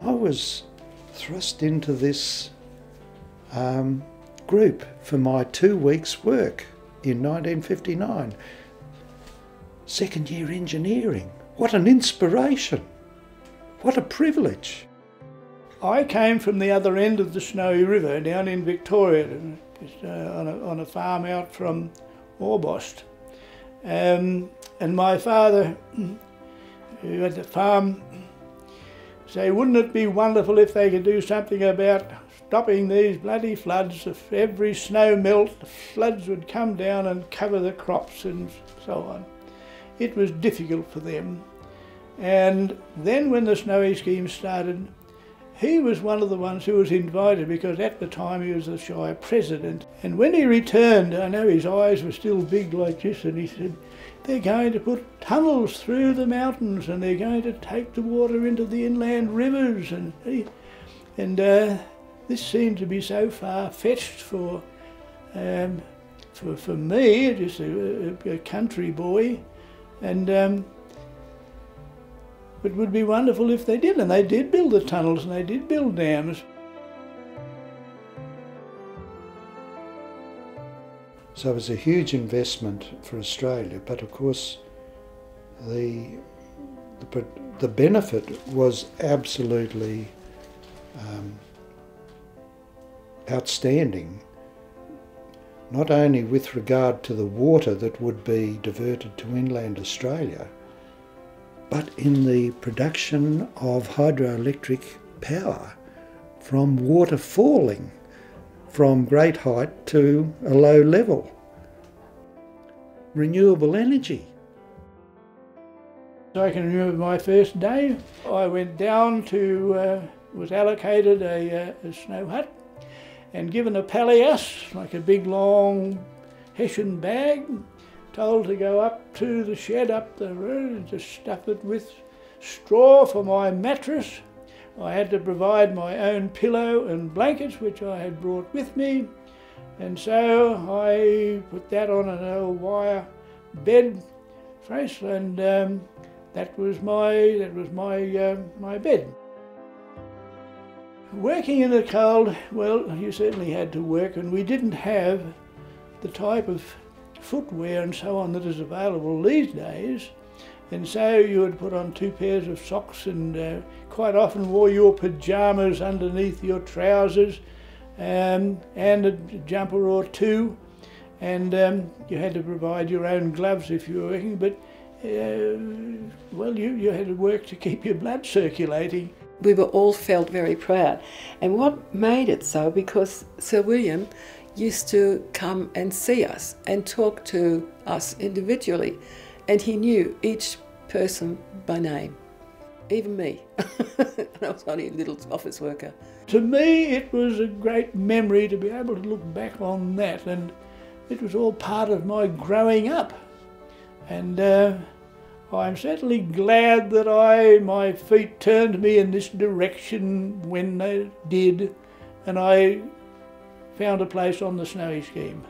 I was thrust into this um, group for my two weeks' work in 1959. Second year engineering. What an inspiration! What a privilege! I came from the other end of the Snowy River down in Victoria uh, on, a, on, a, farm out from Orbost. Um, and my father, who had the farm, say, wouldn't it be wonderful if they could do something about stopping these bloody floods? If every snow melt, floods would come down and cover the crops and so on. It was difficult for them. And then when the Snowy scheme started, he was one of the ones who was invited because at the time he was the Shire president. And when he returned, I know his eyes were still big like this, and he said, they're going to put tunnels through the mountains and they're going to take the water into the inland rivers. And, and uh, this seemed to be so far-fetched for, um, for, for me, just a, a country boy. And um, it would be wonderful if they did, and they did build the tunnels and they did build dams. So it was a huge investment for Australia, but of course the, the, the benefit was absolutely um, outstanding, not only with regard to the water that would be diverted to inland Australia, but in the production of hydroelectric power from water falling from great height to a low level. Renewable energy. So I can remember my first day. I went down to, uh, was allocated a, uh, a, snow hut and given a palliasse, like a big long hessian bag, told to go up to the shed up the road to stuff it with straw for my mattress. I had to provide my own pillow and blankets, which I had brought with me. And so I put that on an old wire bed face, and um, that was my that was my uh, my bed. Working in the cold, well, you certainly had to work, and we didn't have the type of footwear and so on that is available these days. And so you would put on two pairs of socks and uh, quite often wore your pyjamas underneath your trousers um, and a jumper or two. And um, you had to provide your own gloves if you were working, but uh, well, you, you had to work to keep your blood circulating. We were all felt very proud. And what made it so, because Sir William used to come and see us and talk to us individually. And he knew each person by name, even me. I was only a little office worker. To me, it was a great memory to be able to look back on that, and it was all part of my growing up. And uh, I'm certainly glad that I my feet turned me in this direction when they did, and I found a place on the Snowy scheme.